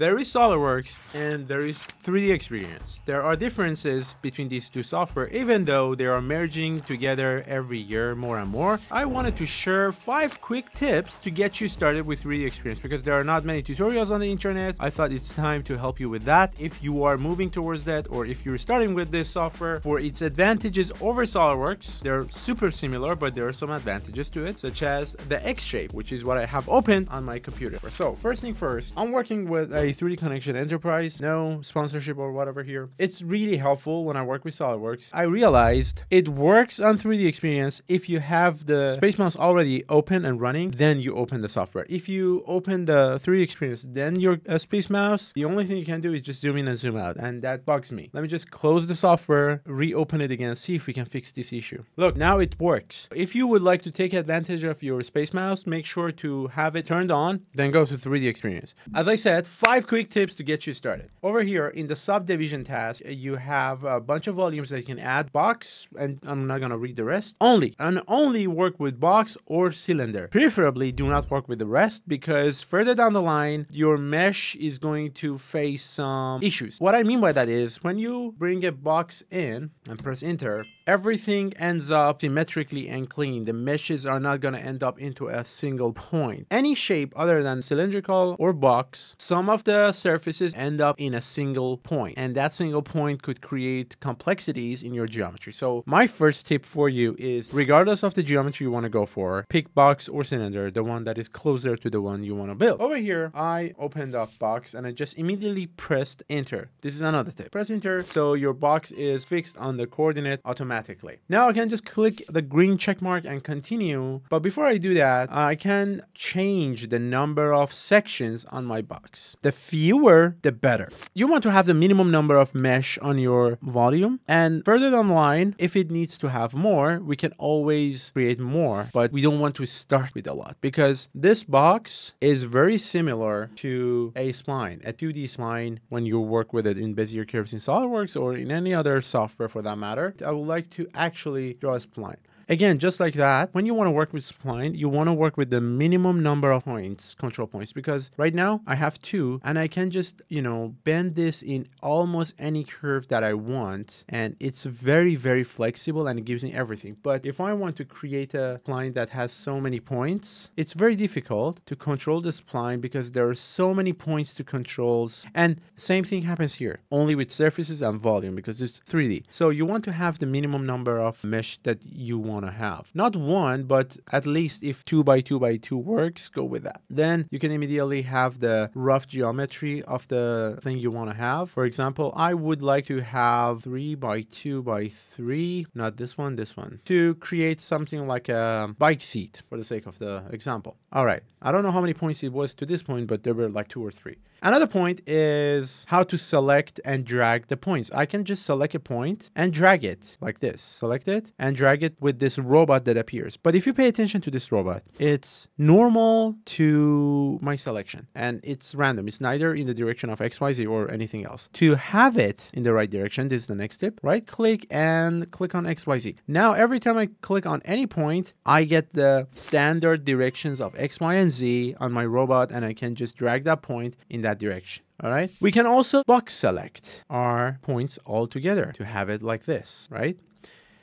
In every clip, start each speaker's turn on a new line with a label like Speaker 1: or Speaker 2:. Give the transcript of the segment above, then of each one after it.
Speaker 1: There is SolidWorks and there is 3D Experience. There are differences between these two software, even though they are merging together every year more and more. I wanted to share five quick tips to get you started with 3D Experience because there are not many tutorials on the internet. I thought it's time to help you with that if you are moving towards that or if you're starting with this software. For its advantages over SolidWorks, they're super similar, but there are some advantages to it, such as the Xshape, which is what I have open on my computer. So first thing first, I'm working with a 3D Connexion Enterprise, no sponsorship or whatever here. It's really helpful when I work with SolidWorks. I realized it works on 3D Experience if you have the Space Mouse already open and running, then you open the software. If you open the 3D Experience, then your uh, Space Mouse, the only thing you can do is just zoom in and zoom out, and that bugs me. Let me just close the software, reopen it again, see if we can fix this issue. Look, now it works. If you would like to take advantage of your Space Mouse, make sure to have it turned on, then go to 3D Experience. As I said, five quick tips to get you started. Over here in the subdivision task, you have a bunch of volumes that you can add box, and I'm not gonna read the rest. Only, and only work with box or cylinder. Preferably do not work with the rest because further down the line, your mesh is going to face some issues. What I mean by that is when you bring a box in and press enter, everything ends up symmetrically and clean. The meshes are not going to end up into a single point. Any shape other than cylindrical or box, some of the surfaces end up in a single point, and that single point could create complexities in your geometry. So my first tip for you is regardless of the geometry you want to go for, pick box or cylinder, the one that is closer to the one you want to build. Over here, I opened up box and I just immediately pressed enter. This is another tip. Press enter so your box is fixed on the coordinate automatically. Now I can just click the green check mark and continue. But before I do that, uh, I can change the number of sections on my box. The fewer, the better. You want to have the minimum number of mesh on your volume. And further down the line, if it needs to have more, we can always create more. But we don't want to start with a lot because this box is very similar to a spline, a 2D spline when you work with it in Bezier curves in SolidWorks or in any other software for that matter. I would like to actually draw a spline. Again, just like that, when you want to work with spline, you want to work with the minimum number of points, control points, because right now I have two and I can just, you know, bend this in almost any curve that I want. And it's very, very flexible and it gives me everything. But if I want to create a spline that has so many points, it's very difficult to control the spline because there are so many points to controls. And same thing happens here, only with surfaces and volume because it's 3D. So you want to have the minimum number of mesh that you want want to have. Not one, but at least if two by two by two works, go with that. Then you can immediately have the rough geometry of the thing you want to have. For example, I would like to have three by two by three, not this one, this one, to create something like a bike seat for the sake of the example. All right. I don't know how many points it was to this point, but there were like two or three. Another point is how to select and drag the points. I can just select a point and drag it like this. Select it and drag it with this robot that appears. But if you pay attention to this robot, it's normal to my selection and it's random. It's neither in the direction of XYZ or anything else. To have it in the right direction, this is the next tip, Right click and click on XYZ. Now, every time I click on any point, I get the standard directions of X, Y, and Z on my robot and I can just drag that point in that direction. All right. We can also box select our points all together to have it like this, right?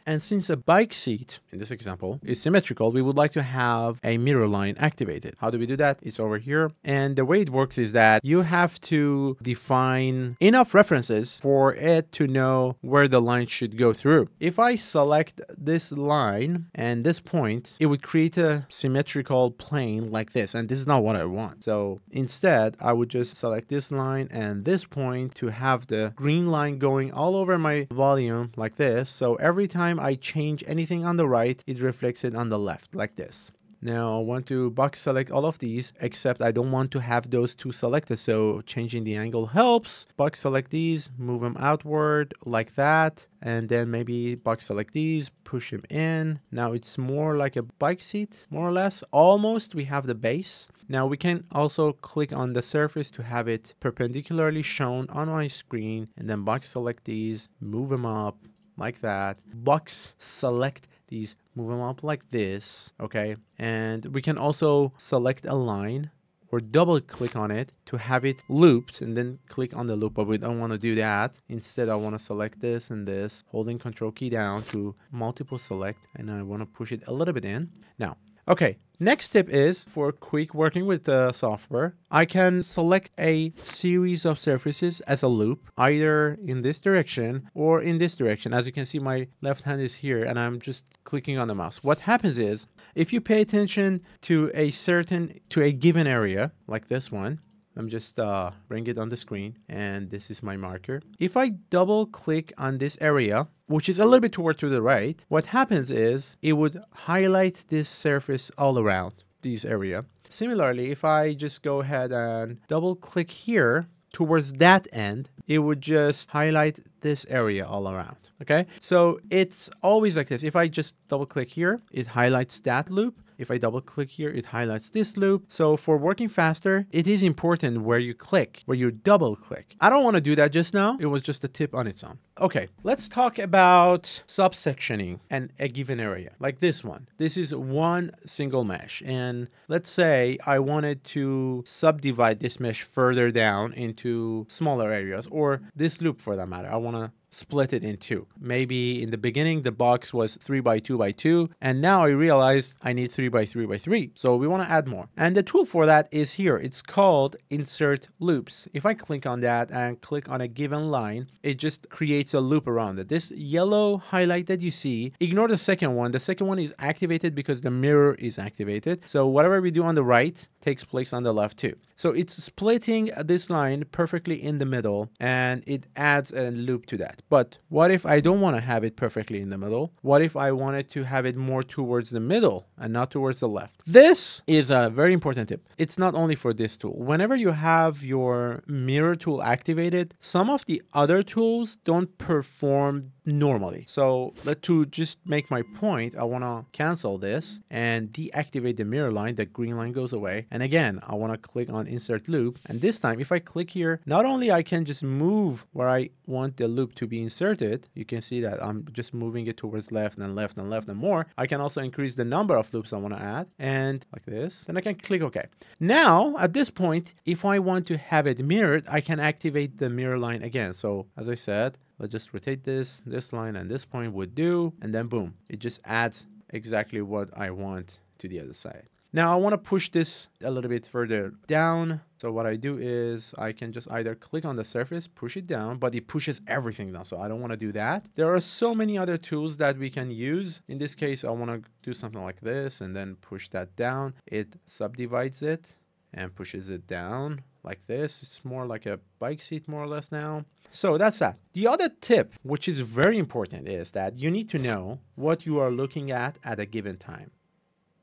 Speaker 1: And since a bike seat, in this example, is symmetrical, we would like to have a mirror line activated. How do we do that? It's over here. And the way it works is that you have to define enough references for it to know where the line should go through. If I select this line and this point, it would create a symmetrical plane like this. And this is not what I want. So instead, I would just select this line and this point to have the green line going all over my volume like this. So every time time I change anything on the right, it reflects it on the left like this. Now I want to box select all of these, except I don't want to have those two selected. So changing the angle helps. Box select these, move them outward like that. And then maybe box select these, push them in. Now it's more like a bike seat, more or less. Almost we have the base. Now we can also click on the surface to have it perpendicularly shown on my screen and then box select these, move them up, like that. Box select these, move them up like this, okay? And we can also select a line or double click on it to have it looped and then click on the loop, but we don't want to do that. Instead, I want to select this and this, holding control key down to multiple select, and I want to push it a little bit in. Now, Okay, next tip is for quick working with the software. I can select a series of surfaces as a loop, either in this direction or in this direction. As you can see, my left hand is here and I'm just clicking on the mouse. What happens is, if you pay attention to a certain, to a given area, like this one, I'm just uh, bring it on the screen and this is my marker. If I double click on this area, which is a little bit toward to the right, what happens is it would highlight this surface all around this area. Similarly, if I just go ahead and double click here towards that end, it would just highlight this area all around. Okay, so it's always like this. If I just double click here, it highlights that loop. If I double click here, it highlights this loop. So for working faster, it is important where you click, where you double click. I don't want to do that just now. It was just a tip on its own. Okay, let's talk about subsectioning and a given area like this one. This is one single mesh. And let's say I wanted to subdivide this mesh further down into smaller areas or this loop for that matter. I want to split it in two. Maybe in the beginning the box was 3 by 2 by 2 and now I realized I need 3 by 3 by 3. So we want to add more. And the tool for that is here. It's called insert loops. If I click on that and click on a given line, it just creates a loop around it. This yellow highlight that you see, ignore the second one. The second one is activated because the mirror is activated. So whatever we do on the right takes place on the left too. So it's splitting this line perfectly in the middle and it adds a loop to that. But what if I don't want to have it perfectly in the middle? What if I wanted to have it more towards the middle and not towards the left? This is a very important tip. It's not only for this tool. Whenever you have your mirror tool activated, some of the other tools don't perform normally. So let to just make my point, I want to cancel this and deactivate the mirror line. The green line goes away. And again, I want to click on insert loop. And this time, if I click here, not only I can just move where I want the loop to be inserted, you can see that I'm just moving it towards left and left and left and more. I can also increase the number of loops I want to add and like this. Then I can click OK. Now, at this point, if I want to have it mirrored, I can activate the mirror line again. So as I said, let's just rotate this, this line and this point would do, and then boom, it just adds exactly what I want to the other side. Now I want to push this a little bit further down. So what I do is I can just either click on the surface, push it down, but it pushes everything down. So I don't want to do that. There are so many other tools that we can use. In this case, I want to do something like this and then push that down. It subdivides it and pushes it down like this. It's more like a bike seat more or less now. So that's that. The other tip, which is very important, is that you need to know what you are looking at at a given time.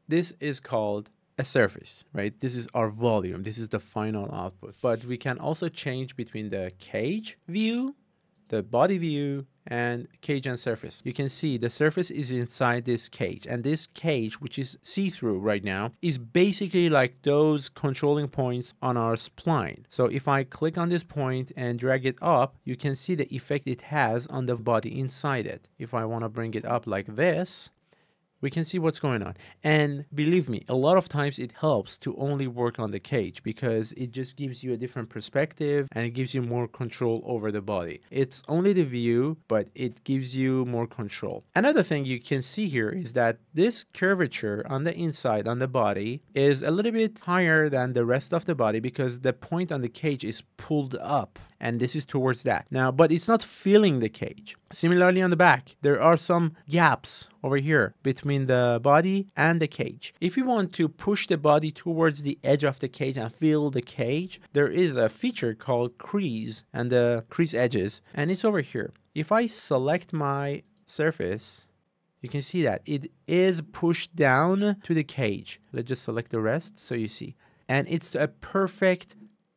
Speaker 1: This is called a surface, right? This is our volume. This is the final output. But we can also change between the cage view, the body view, and cage and surface. You can see the surface is inside this cage and this cage, which is see-through right now, is basically like those controlling points on our spline. So if I click on this point and drag it up, you can see the effect it has on the body inside it. If I want to bring it up like this, we can see what's going on. And believe me, a lot of times it helps to only work on the cage because it just gives you a different perspective and it gives you more control over the body. It's only the view, but it gives you more control. Another thing you can see here is that this curvature on the inside on the body is a little bit higher than the rest of the body because the point on the cage is pulled up and this is towards that. Now, but it's not filling the cage. Similarly on the back, there are some gaps over here between the body and the cage. If you want to push the body towards the edge of the cage and fill the cage, there is a feature called crease and the crease edges, and it's over here. If I select my surface, you can see that it is pushed down to the cage. Let's just select the rest so you see. And it's a perfect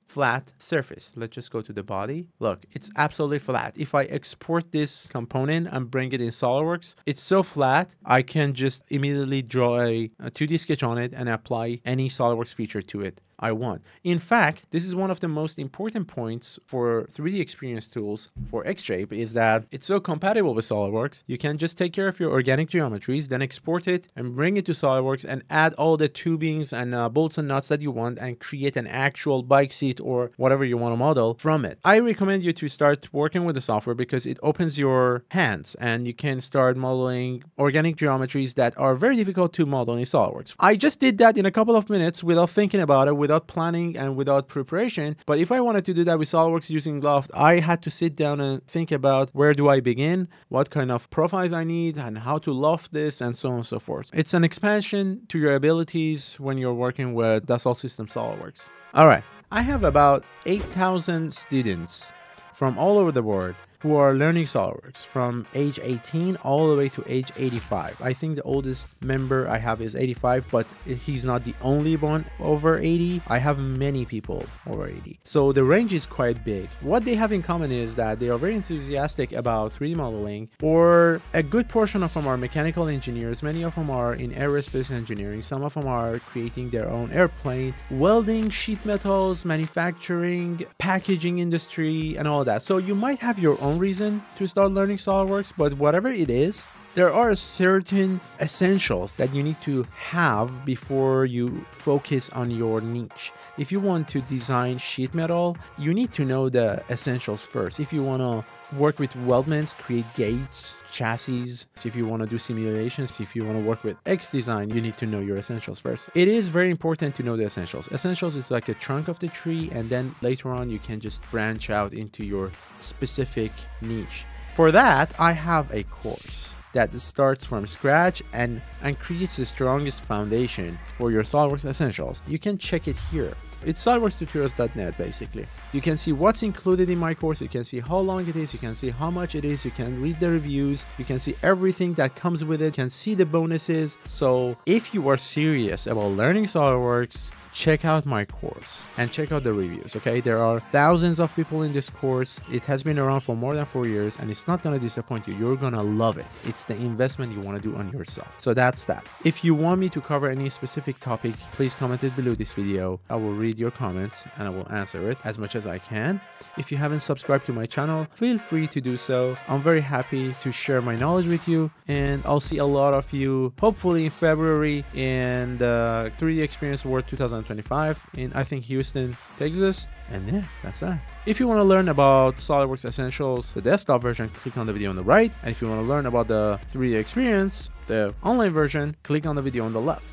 Speaker 1: flat surface. Let's just go to the body. Look, it's absolutely flat. If I export this component and bring it in SOLIDWORKS, it's so flat, I can just immediately draw a, a 2D sketch on it and apply any SOLIDWORKS feature to it. I want. In fact, this is one of the most important points for 3D experience tools for Xshape is that it's so compatible with SOLIDWORKS. You can just take care of your organic geometries, then export it and bring it to SOLIDWORKS and add all the tubings and uh, bolts and nuts that you want and create an actual bike seat or whatever you want to model from it. I recommend you to start working with the software because it opens your hands and you can start modeling organic geometries that are very difficult to model in SOLIDWORKS. I just did that in a couple of minutes without thinking about it, without planning and without preparation. But if I wanted to do that with SOLIDWORKS using Loft, I had to sit down and think about where do I begin, what kind of profiles I need, and how to loft this, and so on and so forth. It's an expansion to your abilities when you're working with Dassault System SOLIDWORKS. All right, I have about 8,000 students from all over the world who are learning SOLIDWORKS from age 18 all the way to age 85. I think the oldest member I have is 85, but he's not the only one over 80. I have many people over 80. So the range is quite big. What they have in common is that they are very enthusiastic about 3D modeling, or a good portion of them are mechanical engineers. Many of them are in aerospace engineering. Some of them are creating their own airplane, welding, sheet metals, manufacturing, packaging industry, and all that. So you might have your own own reason to start learning SOLIDWORKS, but whatever it is, there are certain essentials that you need to have before you focus on your niche. If you want to design sheet metal, you need to know the essentials first. If you want to work with weldments, create gates, chassis. If you want to do simulations, if you want to work with xDesign, you need to know your essentials first. It is very important to know the essentials. Essentials is like a trunk of the tree, and then later on, you can just branch out into your specific niche. For that, I have a course that starts from scratch and, and creates the strongest foundation for your SOLIDWORKS essentials. You can check it here. It's solidworkstutorials.net basically. You can see what's included in my course, you can see how long it is, you can see how much it is, you can read the reviews, you can see everything that comes with it, you can see the bonuses. So if you are serious about learning SolidWorks, check out my course and check out the reviews okay? There are thousands of people in this course. It has been around for more than four years and it's not going to disappoint you. You're going to love it. It's the investment you want to do on yourself. So that's that. If you want me to cover any specific topic please comment it below this video. I will read your comments and i will answer it as much as i can if you haven't subscribed to my channel feel free to do so i'm very happy to share my knowledge with you and i'll see a lot of you hopefully in february in uh, the 3d experience world 2025 in I think Houston, Texas. And yeah, that's that. If you want to learn about SolidWorks Essentials, the desktop version, click on the video on the right. And if you want to learn about the 3D experience, the online version, click on the video on the left.